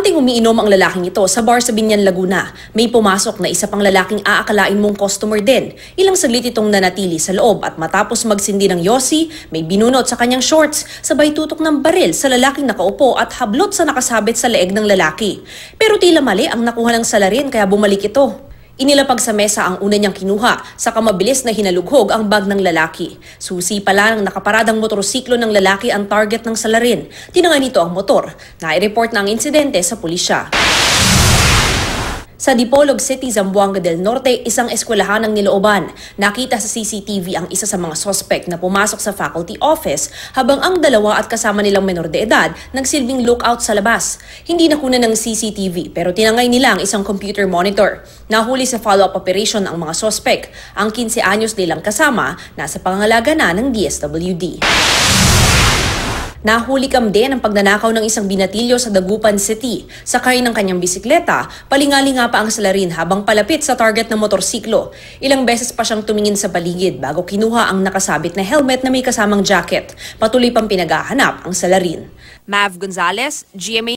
Kampanteng umiinom ang lalaking ito sa bar sa Binyan, Laguna. May pumasok na isa pang lalaking aakalain mong customer din. Ilang saglit itong nanatili sa loob at matapos magsindi ng yosi, may binunot sa kanyang shorts, sabay tutok ng baril sa lalaking nakaupo at hablot sa nakasabit sa leeg ng lalaki. Pero tila mali ang nakuha ng salarin kaya bumalik ito. Inilapag sa mesa ang una niyang kinuha, sa kamabilis na hinalughog ang bag ng lalaki. Susi pala ng nakaparadang motorsiklo ng lalaki ang target ng salarin. Tinangay nito ang motor. Nai-report na ang insidente sa pulisya. Sa Dipolog City, Zamboanga del Norte, isang eskwelahan ng nilooban. Nakita sa CCTV ang isa sa mga sospek na pumasok sa faculty office habang ang dalawa at kasama nilang menor de edad nagsilbing lookout sa labas. Hindi nakuna ng CCTV pero tinangay nila ang isang computer monitor. Nahuli sa follow-up operation ang mga sospek. Ang 15 anyos nilang kasama nasa pangangalaga na ng DSWD. Nahuli kam din ang pagnanakaw ng isang binatilyo sa Dagupan City. Sakay ng kanyang bisikleta, palingali nga pa ang salarin habang palapit sa target ng motorsiklo. Ilang beses pa siyang tumingin sa paligid bago kinuha ang nakasabit na helmet na may kasamang jacket. Patuloy pang pinaghahanap ang salarin. Mav Gonzalez, GMA